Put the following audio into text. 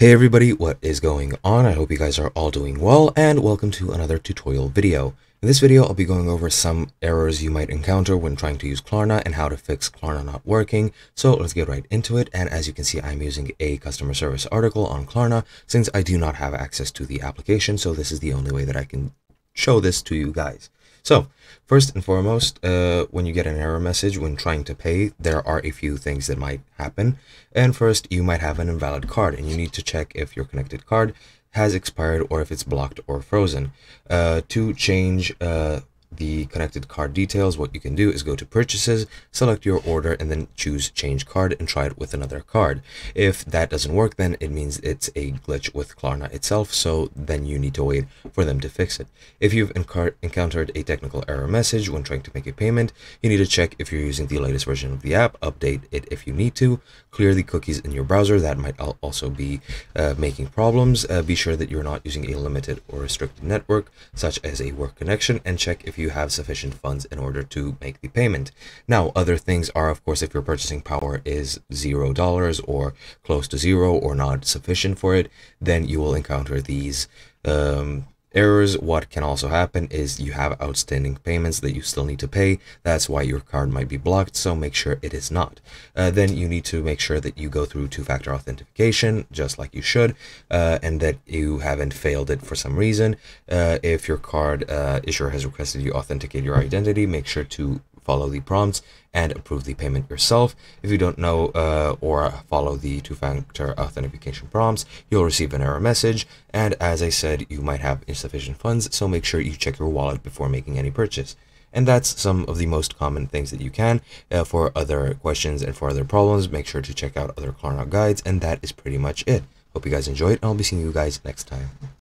Hey everybody, what is going on? I hope you guys are all doing well and welcome to another tutorial video. In this video, I'll be going over some errors you might encounter when trying to use Klarna and how to fix Klarna not working. So let's get right into it. And as you can see, I'm using a customer service article on Klarna since I do not have access to the application. So this is the only way that I can show this to you guys. So first and foremost, uh, when you get an error message when trying to pay, there are a few things that might happen. And first, you might have an invalid card and you need to check if your connected card has expired or if it's blocked or frozen. Uh, to change uh, the connected card details, what you can do is go to purchases, select your order, and then choose change card and try it with another card. If that doesn't work, then it means it's a glitch with Klarna itself, so then you need to wait for them to fix it. If you've encountered a technical error message when trying to make a payment, you need to check if you're using the latest version of the app, update it if you need to, clear the cookies in your browser, that might also be uh, making problems. Uh, be sure that you're not using a limited or restricted network, such as a work connection, and check if you have sufficient funds in order to make the payment. Now, other things are, of course, if your purchasing power is zero dollars or close to zero or not sufficient for it, then you will encounter these um, errors what can also happen is you have outstanding payments that you still need to pay. That's why your card might be blocked so make sure it is not. Uh, then you need to make sure that you go through two-factor authentication just like you should uh, and that you haven't failed it for some reason. Uh, if your card uh, issuer has requested you authenticate your identity make sure to follow the prompts and approve the payment yourself. If you don't know uh, or follow the two-factor authentication prompts, you'll receive an error message. And as I said, you might have insufficient funds, so make sure you check your wallet before making any purchase. And that's some of the most common things that you can. Uh, for other questions and for other problems, make sure to check out other Klarna guides. And that is pretty much it. Hope you guys enjoyed, and I'll be seeing you guys next time.